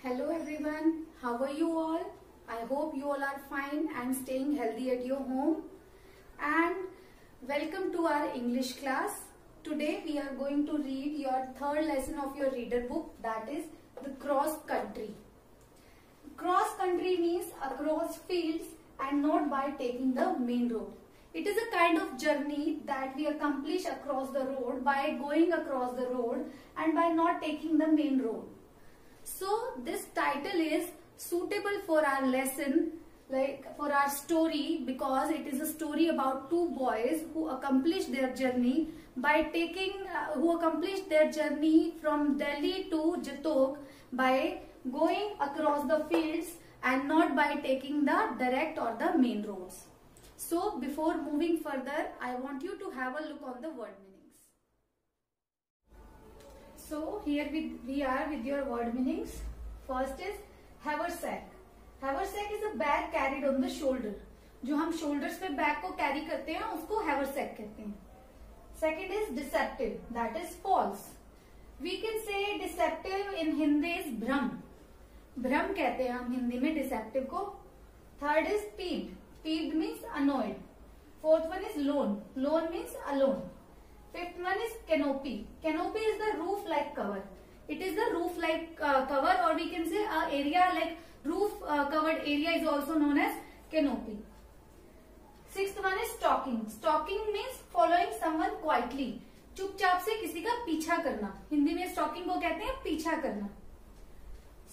Hello everyone, how are you all? I hope you all are fine and staying healthy at your home. And welcome to our English class. Today we are going to read your third lesson of your reader book that is the cross country. Cross country means across fields and not by taking the main road. It is a kind of journey that we accomplish across the road by going across the road and by not taking the main road. So this title is suitable for our lesson like for our story because it is a story about two boys who accomplished their journey by taking uh, who accomplished their journey from Delhi to Jatok by going across the fields and not by taking the direct or the main roads. So before moving further, I want you to have a look on the word. So here we, we are with your word meanings. First is haversack. Haversack is a bag carried on the shoulder. जो हम shoulders पे bag को carry करते हैं उसको haversack कहते हैं Second is deceptive. That is false. We can say deceptive in Hindi is भ्रम भ्रम कहते हैं हम हिंदी में डिसेप्टिव को third is peeved peeved means annoyed fourth one is lone lone means alone fifth one is canopy canopy is the roof like cover it is the roof like cover और we can say area like roof covered area is also known as canopy six one is stalking stalking means following someone quietly चुपचाप से किसी का पीछा करना। हिंदी में stocking को कहते हैं पीछा करना।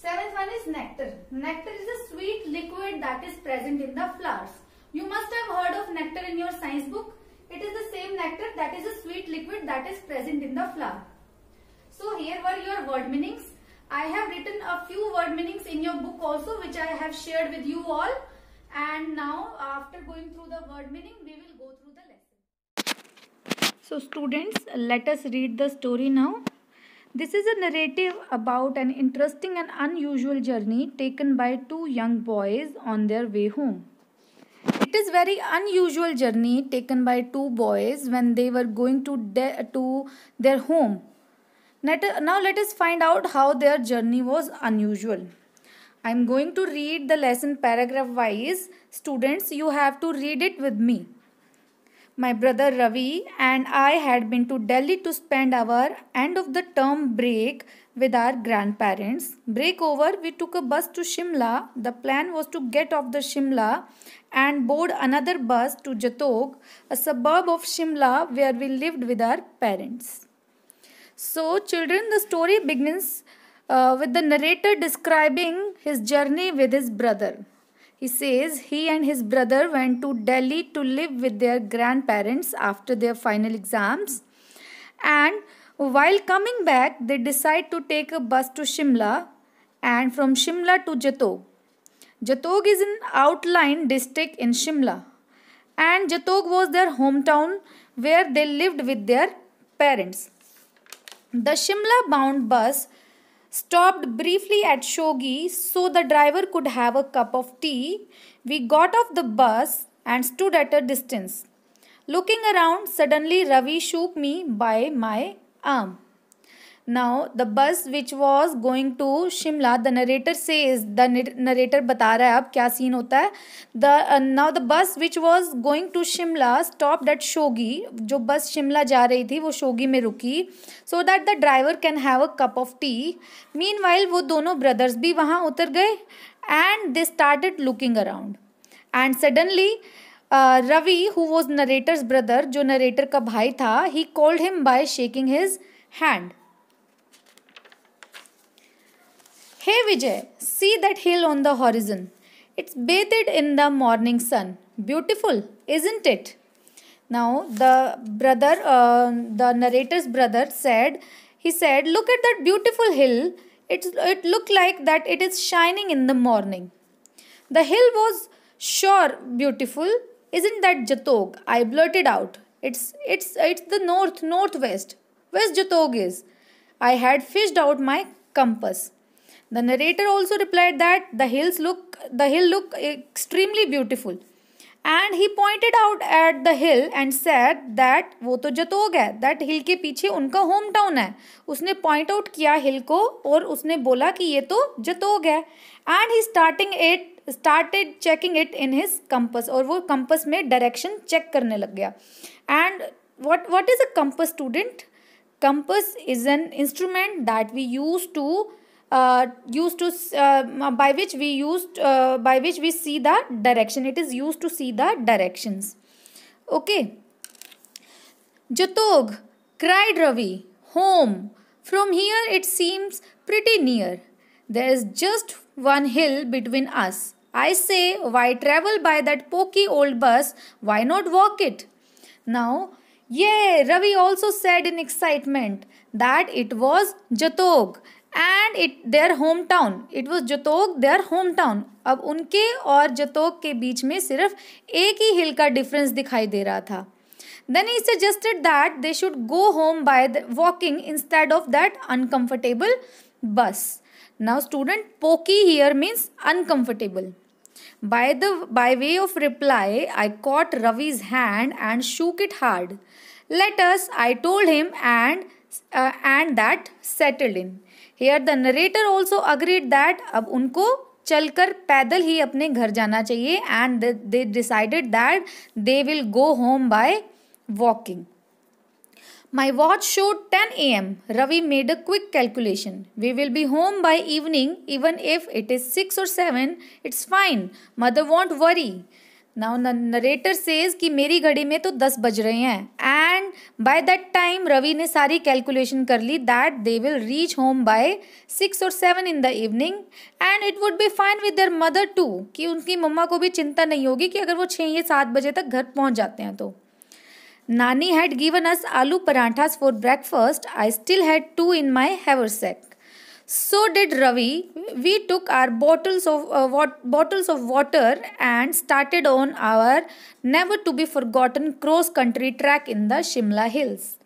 Seventh one is nectar nectar is a sweet liquid that is present in the flowers. You must have heard of nectar in your science book. It is the same nectar that is a sweet liquid that is present in the flower. So here were your word meanings. I have written a few word meanings in your book also which I have shared with you all. And now after going through the word meaning we will go through the lesson. So students let us read the story now. This is a narrative about an interesting and unusual journey taken by two young boys on their way home. It is very unusual journey taken by two boys when they were going to to their home. Now let us find out how their journey was unusual. I am going to read the lesson paragraph wise. Students, you have to read it with me. My brother Ravi and I had been to Delhi to spend our end of the term break with our grandparents. Break over, we took a bus to Shimla. The plan was to get off the Shimla and board another bus to Jatok, a suburb of Shimla where we lived with our parents. So, children, the story begins uh, with the narrator describing his journey with his brother. He says he and his brother went to Delhi to live with their grandparents after their final exams. And while coming back, they decide to take a bus to Shimla and from Shimla to Jatog. Jatog is an outlying district in Shimla. And Jatog was their hometown where they lived with their parents. The Shimla bound bus stopped briefly at Shogi so the driver could have a cup of tea. We got off the bus and stood at a distance. Looking around, suddenly Ravi shook me by my arm. Now the bus which was going to Shimla, the narrator says, the narrator बता रहा है अब क्या scene होता है the uh, now the bus which was going to Shimla stopped at Shogi जो bus Shimla जा रही थी वो शोगी में रुकी so that the driver can have a cup of tea meanwhile वो दोनों brothers भी वहाँ उतर गए and they started looking around and suddenly uh, Ravi who was narrator's brother जो narrator का भाई था he called him by shaking his hand Hey Vijay, see that hill on the horizon. It's bathed in the morning sun. Beautiful, isn't it? Now, the brother, uh, the narrator's brother said, he said, Look at that beautiful hill. It's, it looked like that it is shining in the morning. The hill was sure beautiful. Isn't that Jatog? I blurted out. It's, it's, it's the north, northwest. Where's Jatog is? I had fished out my compass. The narrator also replied that the hills look the hill look extremely beautiful and he pointed out at the hill and said that वो तो जतोग है that hill के पीछे उनका home town है उसने point out किया hill को और उसने बोला कि ये तो जतोग है and he starting it started checking it in his compass और वो कंपस में डायरेक्शन चेक करने लग गया and what what is a compass student compass is an instrument that we use to uh, used to uh, by which we used uh, by which we see the direction it is used to see the directions okay jatog cried ravi home from here it seems pretty near there is just one hill between us I say why travel by that pokey old bus why not walk it now yeah, Ravi also said in excitement that it was Jatog and it their hometown. It was Jatog their hometown. अब उनके और जतोग के बीच में सिर्फ़ एक ही हिल का difference दिखाई दे रहा था he suggested that they should go home by the walking instead of that uncomfortable bus. Now, student, pokey here means uncomfortable. By the by way of reply, I caught Ravi's hand and shook it hard. Let us, I told him, and uh, and that settled in. Here the narrator also agreed that अब उनको चलकर पैदल ही अपने घर जाना चाहिए and they decided that they will go home by walking My watch showed 10 am. Ravi made a quick calculation. We will be home by evening, even if it is 6 or 7. It's fine. Mother won't worry. The narrator says कि मेरी घड़ी में तो 10 बज रहे हैं and by that time Ravi ने सारी कैलकुलेशन कर ली that they will reach home by six और seven in the evening and it would be fine with their mother too कि उनकी मम्मा को भी चिंता नहीं होगी कि अगर वो छः या सात बजे तक घर पहुँच जाते हैं तो Nani had given us aloo paranthas for breakfast. I still had two in my haversack. So did Ravi. We took our bottles of uh, bottles of water and started on our never to be forgotten cross country trek in the Shimla hills.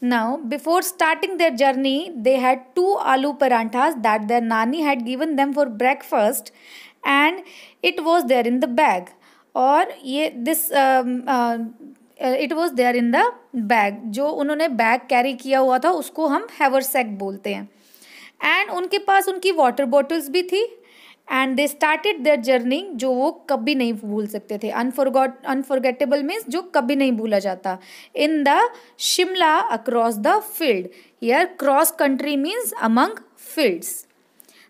Now, before starting their journey, they had two aloo paranthas that their nani had given them for breakfast, and it was there in the bag. Or yeah, this um, uh, it was there in the bag जो उन्होंने bag carry किया हुआ था, उसको हम हैवर सेक बोलते हैं। And उनके पास उनकी वाटर बॉटल्स भी थी। And they started their journey जो वो कभी नहीं भूल सकते थे। अनफॉरगॉट अनफॉरगेटेबल मीन्स जो कभी नहीं भूला जाता। In the Shimla across the field here cross country means among fields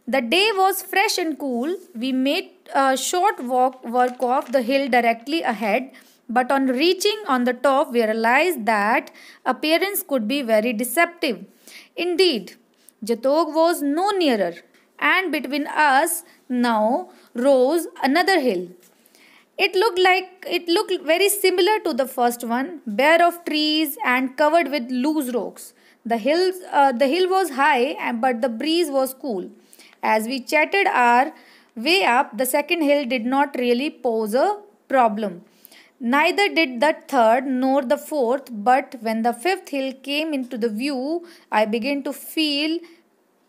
the day was fresh and cool we made short walk work of the hill directly ahead but on reaching on the top we realized that appearance could be very deceptive. Indeed, Jatog was no nearer and between us now rose another hill. It looked like it looked very similar to the first one, bare of trees and covered with loose rocks. The hills, uh, the hill was high, but the breeze was cool. As we chatted our way up, the second hill did not really pose a problem. Neither did the third nor the fourth, but when the fifth hill came into the view, I began to feel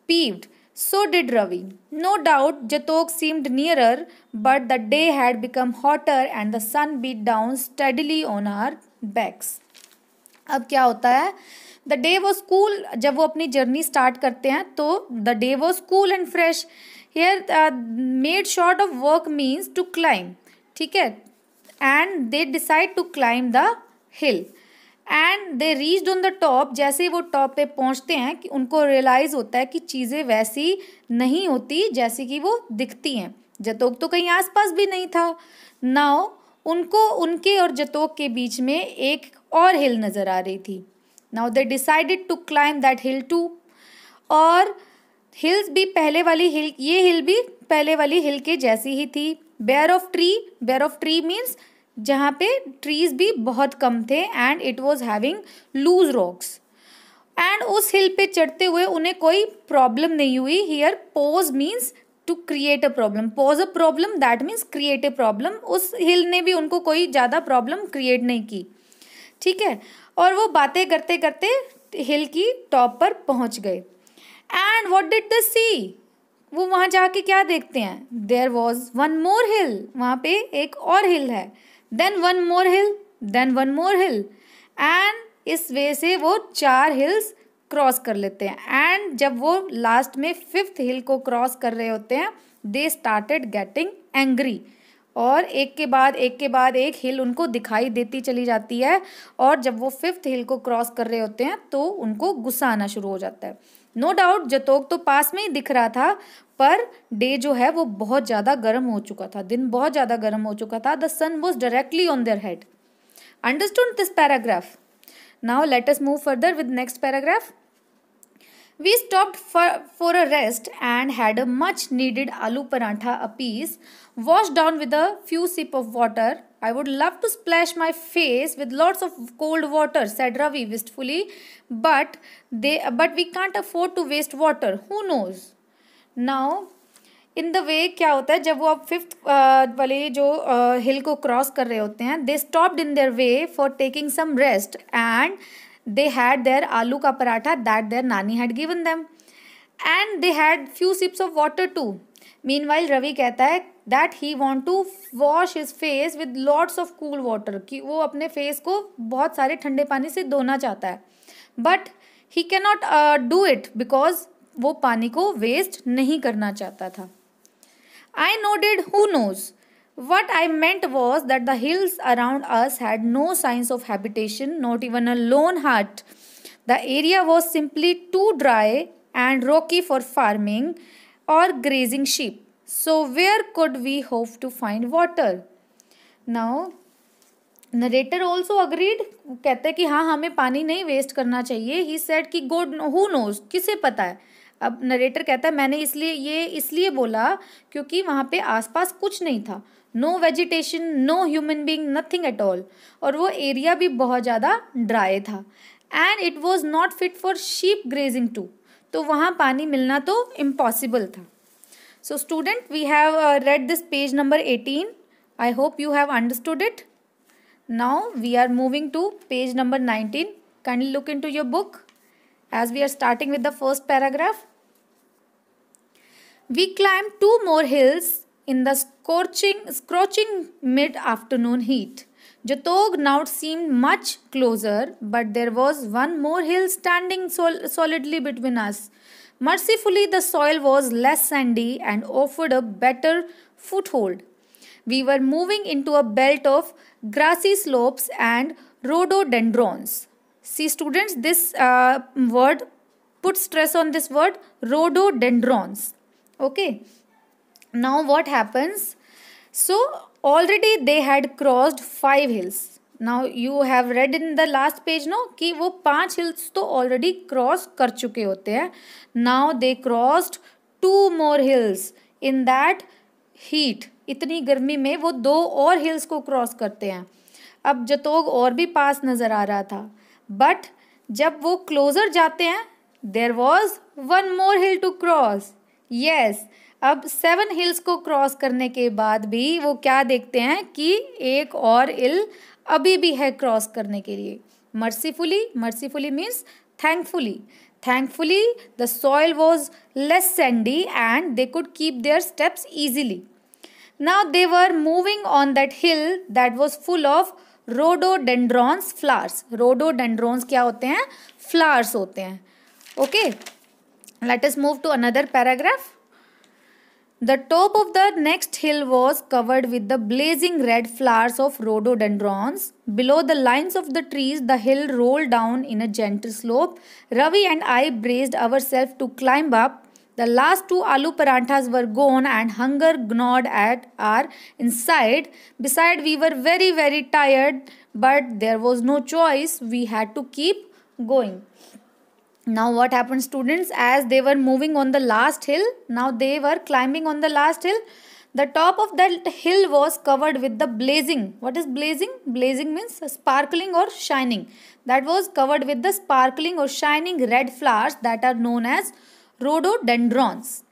peeved. So did Ravi. No doubt, Jatok seemed nearer, but the day had become hotter and the sun beat down steadily on our backs. अब क्या होता है the day was cool जब वो अपनी journey start करते हैं तो the day was cool and fresh here made short of work means to climb ठीक है and they decide to climb the hill and they reached on the top जैसे ही वो टॉप पे पहुँचते हैं कि उनको रियलाइज़ होता है कि चीज़ें वैसी नहीं होती जैसी कि वो दिखती हैं। जतोक तो कहीं आसपास भी नहीं था। नाउ उनको, उनके और जतोक के बीच में एक और हिल नज़र आ रही थी। Now they decided to climb that hill too और हिल्स भी पहले वाली हिल ये हिल भी पहले वाली हिल के जैसी ही थी। Bare of tree bare of tree means जहाँ पे ट्रीज भी बहुत कम थे and it was having loose rocks and उस हिल पे चढ़ते हुए उन्हें कोई प्रॉब्लम नहीं हुई. Here pose means to create a problem pose a problem that means create a problem उस हिल ने भी उनको कोई ज़्यादा प्रॉब्लम क्रिएट नहीं की. ठीक है? और वो बातें करते करते हिल की टॉप पर पहुँच गए. And what did the see वो वहाँ जाके क्या देखते हैं? There was one more hill वहाँ पे एक और हिल है। Then one more hill then one more hill and इस वे से वो चार हिल्स क्रॉस कर लेते हैं। एंड जब वो लास्ट में फिफ्थ हिल को क्रॉस कर रहे होते हैं दे स्टार्टेड गेटिंग एंग्री और एक के बाद, एक के बाद एक हिल उनको दिखाई देती चली जाती है। और जब वो फिफ्थ हिल को क्रॉस कर रहे होते हैं तो उनको गुस्सा आना शुरू हो जाता है। नो डाउट जतोग तो पास में ही दिख रहा था पर डे जो है वो बहुत ज़्यादा गर्म हो चुका था दिन बहुत ज़्यादा गर्म हो चुका था the sun was directly on their head understood this paragraph now let us move further with next paragraph We stopped for, for a rest and had a much needed aloo parantha apiece, washed down with a few sip of water. I would love to splash my face with lots of cold water, said Ravi wistfully, but they but we can't afford to waste water. Who knows? Now in the way क्या होता है जब वो अब fifth वाले जो हिल uh, को cross कर रहे होते हैं they stopped in their way for taking some rest and they had their aloo ka paratha that their nani had given them and they had few sips of water too meanwhile ravi कहता है that he want to wash his face with lots of cool water कि वो अपने face को बहुत सारे ठंडे पानी से धोना चाहता है। But he can not do it because वो पानी को वेस्ट नहीं करना चाहता था। I know did who knows what I meant was that the hills around us had no signs of habitation not even a lone hut the area was simply too dry and rocky for farming or grazing sheep So, where could we hope to find water? Now, narrator also agreed कहते हैं कि हाँ हमें पानी नहीं waste करना चाहिए he said कि गोड हु नोज़ किसे पता है अब नरेटर कहता है मैंने इसलिए ये इसलिए बोला क्योंकि वहाँ पे आसपास कुछ नहीं था no vegetation no human being nothing at all और वो एरिया भी बहुत ज़्यादा ड्राई था and it was not fit for sheep grazing too तो वहाँ पानी मिलना तो इम्पॉसिबल था So student, we have uh, read this page number 18. I hope you have understood it. Now we are moving to page number 19. Kindly look into your book as we are starting with the first paragraph. We climbed two more hills in the scorching, scorching mid-afternoon heat. Jatog now seemed much closer, but there was one more hill standing sol solidly between us. Mercifully, the soil was less sandy and offered a better foothold. We were moving into a belt of grassy slopes and rhododendrons. See, students, this uh, word, put stress on this word rhododendrons. Okay now what happens so already they had crossed five hills now you have read in the last page no कि वो पाँच hills तो already cross कर चुके होते हैं। Now they crossed two more hills in that heat इतनी गर्मी में वो दो और हिल्स को क्रॉस करते हैं। अब जतोग और भी पास नज़र आ रहा था। बट जब वो क्लोजर जाते हैं there was one more hill to cross yes अब सेवन हिल्स को क्रॉस करने के बाद भी वो क्या देखते हैं कि एक और हिल अभी भी है क्रॉस करने के लिए। Mercifully mercifully means thankfully thankfully the soil was less sandy and they could keep their steps easily now they were moving on that hill that was full of rhododendrons flowers rhododendrons क्या होते हैं? Flowers होते हैं। Okay let us move to another paragraph The top of the next hill was covered with the blazing red flowers of rhododendrons. Below the lines of the trees, the hill rolled down in a gentle slope. Ravi and I braced ourselves to climb up. The last two aloo paranthas were gone and hunger gnawed at our inside. Beside, we were very, very tired, but there was no choice. We had to keep going now what happened students? As they were moving on the last hill now they were climbing on the last hill. The top of that hill was covered with the blazing. What is blazing? Blazing means sparkling or shining. That was covered with the sparkling or shining red flowers that are known as rhododendrons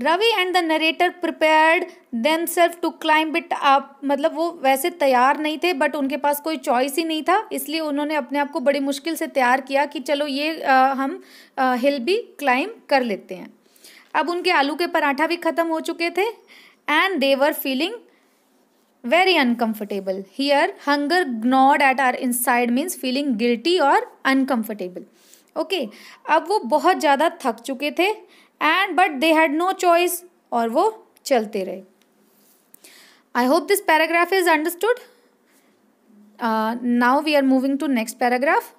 Ravi and the narrator prepared them self to climb it up मतलब वो वैसे तैयार नहीं थे but उनके पास कोई choice ही नहीं था। इसलिए उन्होंने अपने आप को बड़ी मुश्किल से तैयार किया कि चलो ये आ, हम आ, हिल भी क्लाइंब कर लेते हैं। अब उनके आलू के पराठा भी ख़त्म हो चुके थे and they were feeling very uncomfortable. Here, hunger gnawed at our inside means feeling guilty और अनकम्फर्टेबल ओके अब वो बहुत ज़्यादा थक चुके थे and but they had no choice और वो चलते रहे. I hope this paragraph is understood. Uh, now we are moving to next paragraph.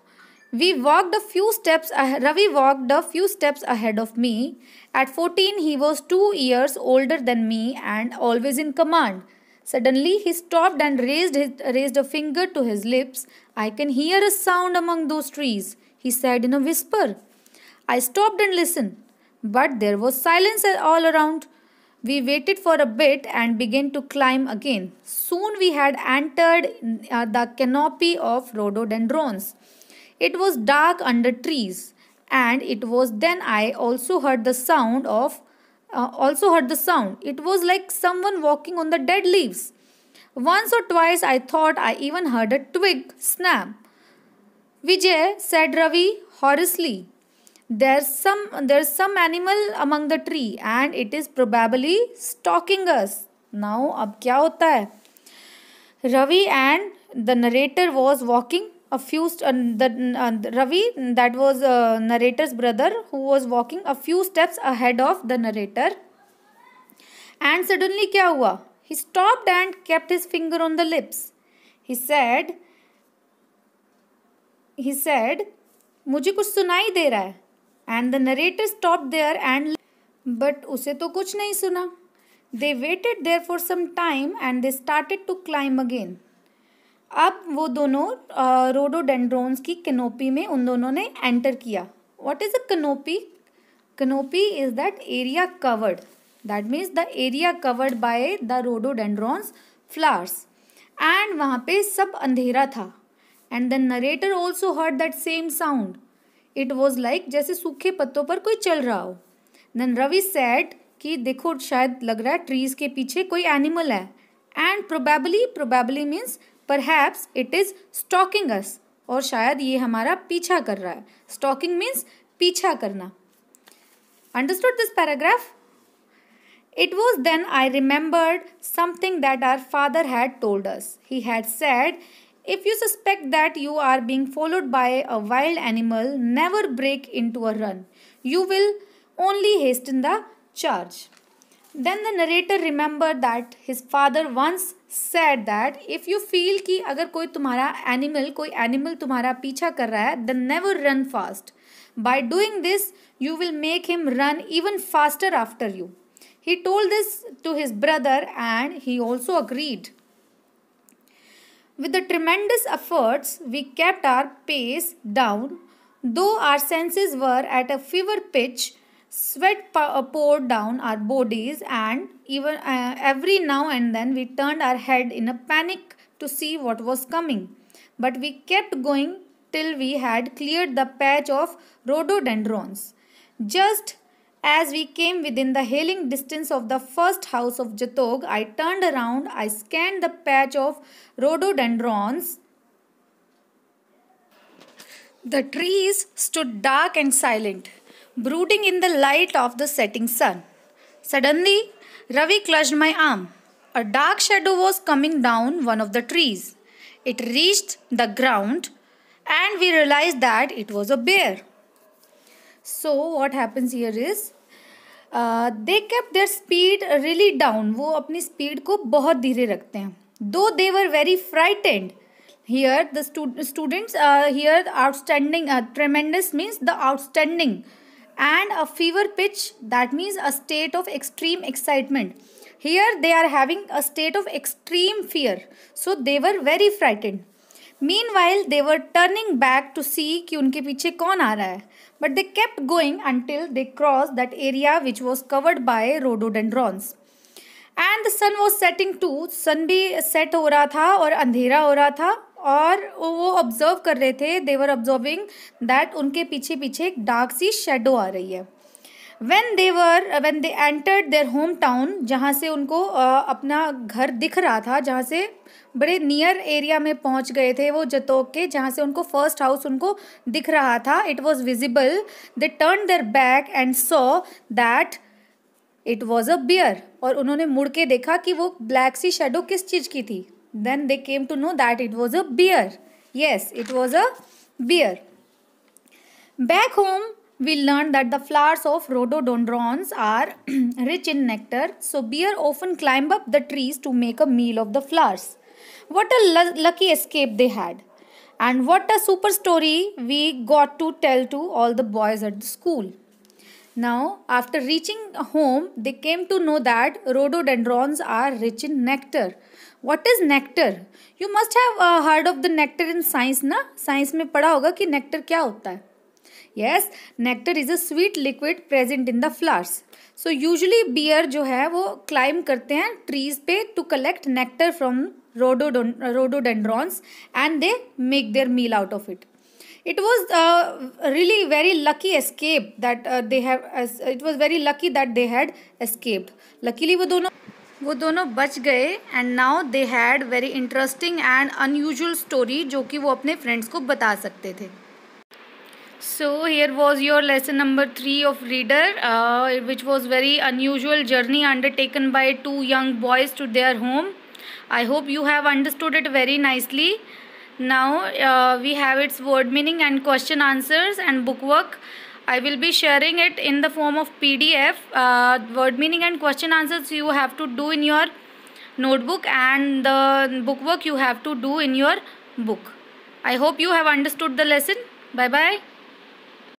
We walked a few steps. Ravi walked a few steps ahead of me. At 14, he was two years older than me and always in command. Suddenly, he stopped and raised, his, raised a finger to his lips. I can hear a sound among those trees, he said in a whisper. I stopped and listened, but there was silence all around. We waited for a bit and began to climb again. Soon we had entered uh, the canopy of rhododendrons. It was dark under trees, and it was then I also heard the sound of uh, also heard the sound. It was like someone walking on the dead leaves. Once or twice I thought I even heard a twig snap. Vijay said Ravi hoarsely. There's some there's some animal among the tree and it is probably stalking us. Now अब क्या होता है? Ravi and the narrator was walking a few uh, the uh, Ravi that was uh, narrator's brother who was walking a few steps ahead of the narrator and suddenly क्या हुआ he stopped and kept his finger on the lips he said he said मुझे कुछ सुनाई दे रहा है and the narrator stop there and but उसे तो कुछ नहीं सुना। They waited there for some time and they started to climb again अब वो दोनों रोडोडेंड्रोन्स की कनोपी में उन दोनों ने एंटर किया। What is a canopy canopy is that area covered that means the area covered by the rhododendrons flowers and वहाँ पे सब अंधेरा था। And the narrator also heard that same sound it was like जैसे सूखे पत्तों पर कोई चल रहा हो। देन रवि सेट कि देखो शायद लग रहा है ट्रीज के पीछे कोई एनिमल है। And probably probably means perhaps it is stalking us और शायद ये हमारा पीछा कर रहा है। स्टॉकिंग मीन्स पीछा करना। Understood this paragraph It was then I remembered something that our father had told us. He had said, If you suspect that you are being followed by a wild animal, never break into a run. You will only hasten the charge. Then the narrator remembered that his father once said that if you feel कि अगर कोई तुम्हारा animal कोई animal तुम्हारा पीछा कर रहा है then never run fast. By doing this, you will make him run even faster after you. He told this to his brother and he also agreed. With the tremendous efforts, we kept our pace down, though our senses were at a fever pitch Sweat uh, poured down our bodies, and even uh, every now and then we turned our head in a panic to see what was coming. But we kept going till we had cleared the patch of rhododendrons. Just as we came within the hailing distance of the first house of Jatog, I turned around, I scanned the patch of rhododendrons. The trees stood dark and silent brooding in the light of the setting sun. Suddenly, Ravi clutched my arm. A dark shadow was coming down one of the trees. It reached the ground and we realized that it was a bear. So what happens here is they keep their speed really down वो अपनी speed को बहुत धीरे रखते हैं। Though they were very frightened here the students here outstanding tremendous means the outstanding and a fever pitch that means a state of extreme excitement here they are having a state of extreme fear so they were very frightened meanwhile they were turning back to see कि उनके पीछे कौन आ रहा है। But they kept going until they crossed that area which was covered by rhododendrons. And the sun was setting too sun भी set हो रहा था और अंधेरा हो रहा था और वो ऑब्ज़र्व कर रहे थे. देवर ऑब्जर्विंग दैट उनके पीछे पीछे एक डार्क सी शेडो आ रही है। When they were when they entered their home town जहाँ से उनको uh, अपना घर दिख रहा था जहाँ से बड़े नियर एरिया में पहुँच गए थे वो जतोक के जहाँ से उनको फ़र्स्ट हाउस उनको दिख रहा था it was visible they turn their back and so that it was a bear और उन्होंने मुड़ के देखा कि वो ब्लैक सी शेडो किस चीज़ की थी. Then they came to know that it was a bear yes it was a bear back home we learned that the flowers of rhododendrons are rich in nectar so beer often climb up the trees to make a meal of the flowers what a lucky escape they had and what a super story we got to tell to all the boys at the school now, after reaching home, they came to know that rhododendrons are rich in nectar. What is nectar? You must have uh, heard of the nectar in science, na? Science में पढ़ा होगा कि nectar क्या होता है? yes nectar is a sweet liquid present in the flowers so usually bear जो है वो क्लाइम करते हैं ट्रीज पे to collect nectar from rhododendrons and they make their meal out of it it was really very lucky escape that they have it was very lucky that they had escape luckily वो दोनों वो दोनों बच गए and now they had very interesting and unusual story जो कि वो अपने फ्रेंड्स को बता सकते थे। so here was your lesson number 3 of reader uh, which was very unusual journey undertaken by two young boys to their home. I hope you have understood it very nicely. Now uh, we have its word meaning and question answers and book work i will be sharing it in the form of pdf uh, word meaning and question answers you have to do in your notebook and the book work you have to do in your book. I hope you have understood the lesson. Bye bye